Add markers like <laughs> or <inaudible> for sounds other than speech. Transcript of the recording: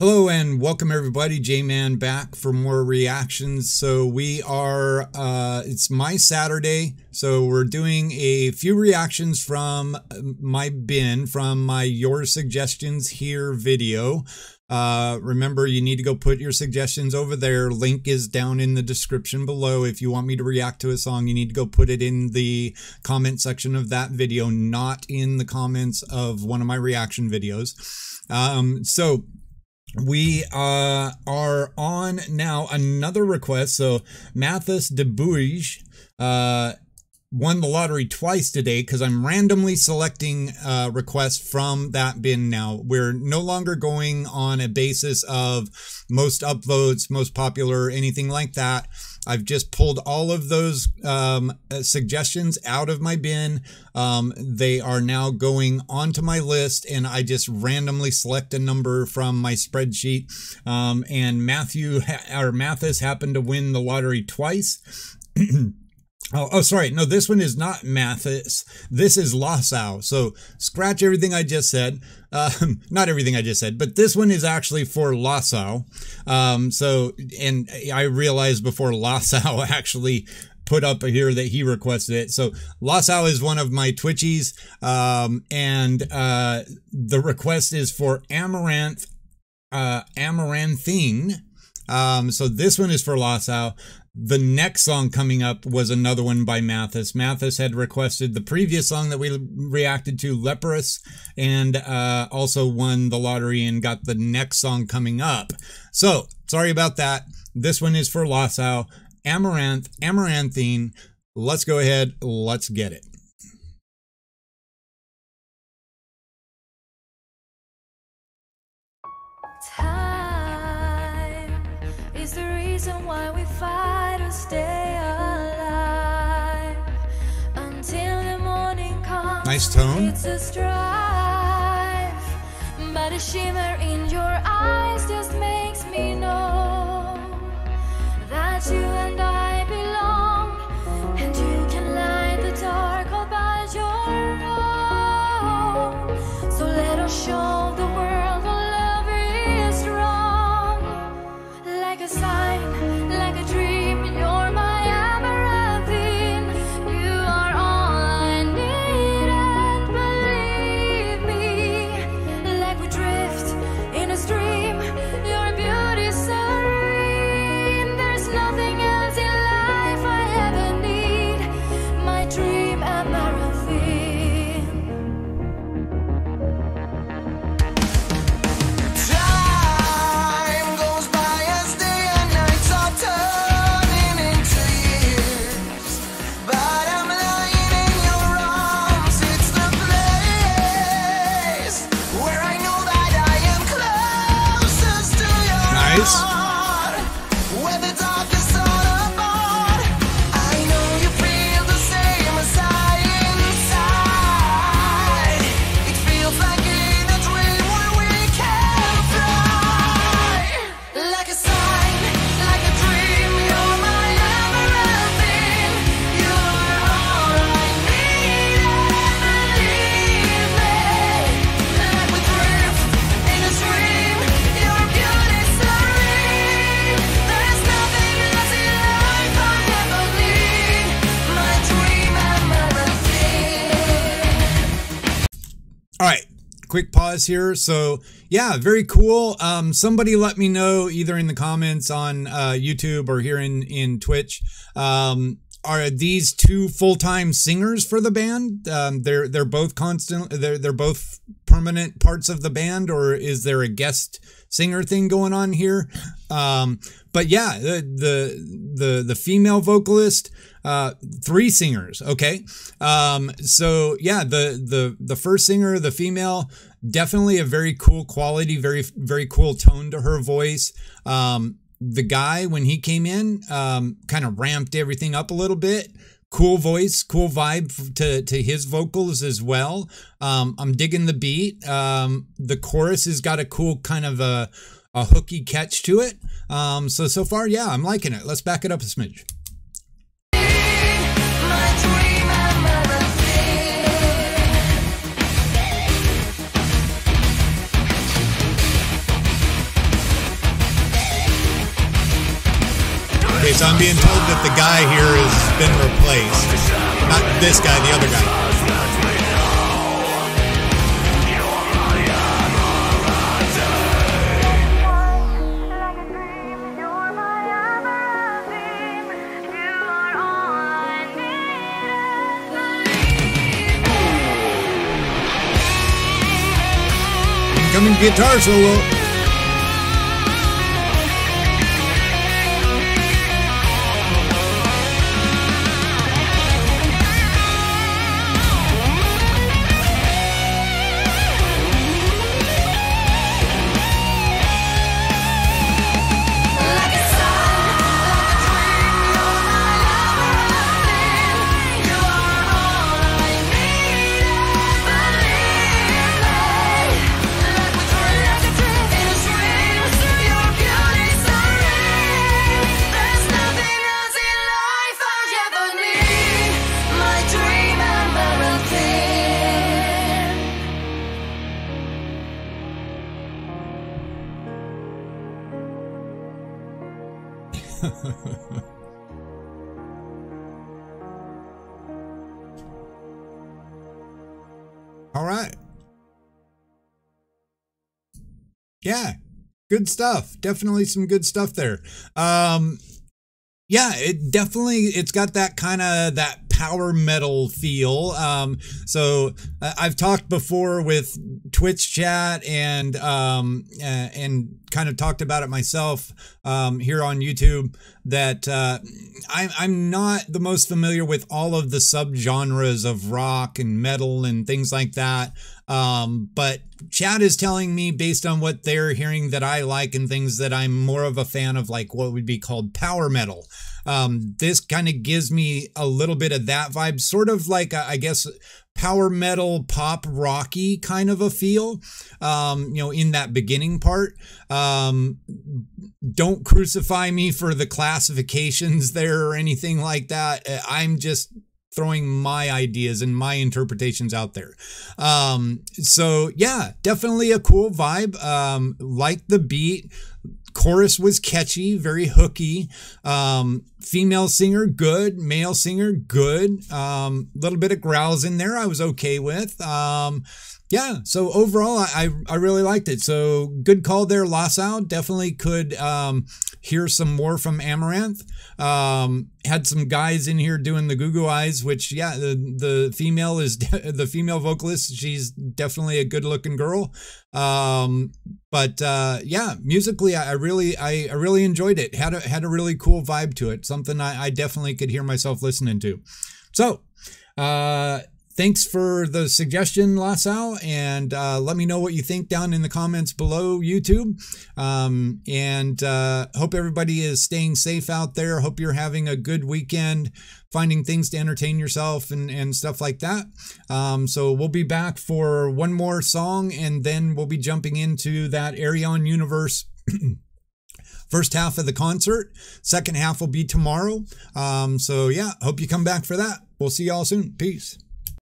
Hello and welcome everybody. J Man back for more reactions. So we are uh it's my Saturday. So we're doing a few reactions from my bin from my your suggestions here video. Uh remember you need to go put your suggestions over there. Link is down in the description below. If you want me to react to a song, you need to go put it in the comment section of that video, not in the comments of one of my reaction videos. Um so we uh, are on now another request. So Mathis de Bouge uh, won the lottery twice today because I'm randomly selecting uh, requests from that bin now. We're no longer going on a basis of most upvotes, most popular, anything like that. I've just pulled all of those um, uh, suggestions out of my bin. Um, they are now going onto my list, and I just randomly select a number from my spreadsheet. Um, and Matthew or Mathis happened to win the lottery twice. <clears throat> Oh, oh, sorry. No, this one is not Mathis. This is Lasau. So scratch everything I just said. Um, <laughs> not everything I just said, but this one is actually for Lasau. Um, so, and I realized before Lasau <laughs> actually put up here that he requested it. So Lasau is one of my Twitchies. Um, and, uh, the request is for Amaranthe, uh, Amaranthine. Um, so this one is for Lasau. The next song coming up was another one by Mathis. Mathis had requested the previous song that we reacted to, Leprous, and uh, also won the lottery and got the next song coming up. So, sorry about that. This one is for Lasau. Amaranthe, Amaranthine. Let's go ahead. Let's get it. reason why we fight stay alive until the morning comes. Nice tone. It's a strife, but a shimmer in your eyes just makes me know that you and I All quick pause here. So yeah, very cool. Um, somebody let me know either in the comments on uh, YouTube or here in in Twitch. Um, are these two full time singers for the band? Um, they're they're both constant. They're they're both permanent parts of the band, or is there a guest singer thing going on here? Um, but yeah, the the the the female vocalist uh, three singers. Okay, um, so yeah, the the the first singer, the female, definitely a very cool quality, very very cool tone to her voice. Um, the guy when he came in, um, kind of ramped everything up a little bit. Cool voice, cool vibe to to his vocals as well. Um, I'm digging the beat. Um, the chorus has got a cool kind of a a hooky catch to it. Um, so so far, yeah, I'm liking it. Let's back it up a smidge. So I'm being told that the guy here has been replaced. Not this guy, the other guy. Coming guitar solo. <laughs> All right. Yeah, good stuff. Definitely some good stuff there. Um, yeah, it definitely it's got that kind of that power metal feel. Um, so uh, I've talked before with Twitch chat and um, uh, and kind of talked about it myself um, here on YouTube that uh, I'm I'm not the most familiar with all of the subgenres of rock and metal and things like that. Um, but Chad is telling me based on what they're hearing that I like and things that I'm more of a fan of like what would be called power metal. Um, this kind of gives me a little bit of that vibe, sort of like a, I guess power metal pop rocky kind of a feel um you know in that beginning part um don't crucify me for the classifications <laughs> there or anything like that i'm just throwing my ideas and my interpretations out there. Um, so yeah, definitely a cool vibe. Um, like the beat. Chorus was catchy, very hooky. Um, female singer, good. Male singer, good. A um, little bit of growls in there, I was okay with. Yeah, so overall, I, I really liked it. So good call there, Lasau. Definitely could um, hear some more from Amaranthe. Um, had some guys in here doing the Goo Goo Eyes, which yeah, the the female is <laughs> the female vocalist. She's definitely a good looking girl. Um, but uh, yeah, musically, I, I really I, I, really enjoyed it. Had a had a really cool vibe to it. Something I, I definitely could hear myself listening to. So. Uh, thanks for the suggestion, Lasau, and uh, let me know what you think down in the comments below YouTube. Um, and uh, hope everybody is staying safe out there. Hope you're having a good weekend, finding things to entertain yourself and, and stuff like that. Um, so we'll be back for one more song, and then we'll be jumping into that Ayreon universe. <clears throat> first half of the concert. Second half will be tomorrow. Um, so yeah, hope you come back for that. We'll see y'all soon. Peace.